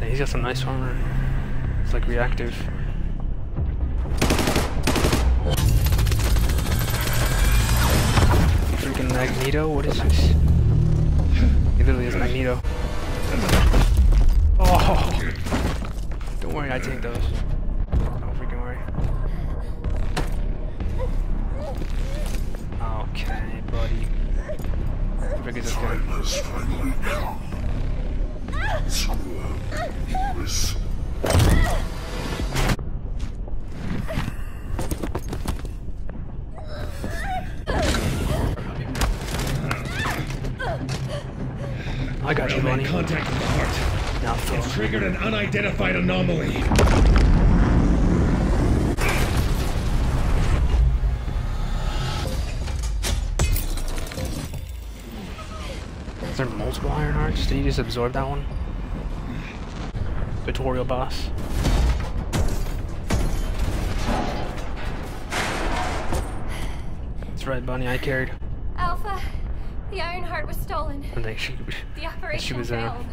Yeah, he's got some nice armor. It's like reactive. Freaking Magneto? What is this? He literally is Magneto. Oh! Don't worry, I take those. Don't freaking worry. Okay, buddy. I it's Time I got you, Rail made contact with the heart. Now It throw. triggered an unidentified anomaly. Is there multiple Iron Hearts? Did you just absorb that one? Tutorial boss. That's right, Bunny. I carried. Alpha, the Iron Heart was stolen. I think she, The operation was, uh, failed.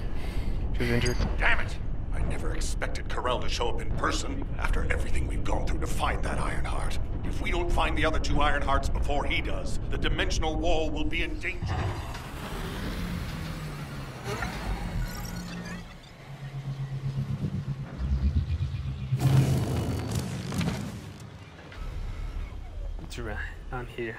she was injured. Damn it! I never expected Karel to show up in person after everything we've gone through to find that Iron Heart. If we don't find the other two Iron Hearts before he does, the dimensional wall will be in danger. That's right. I'm here.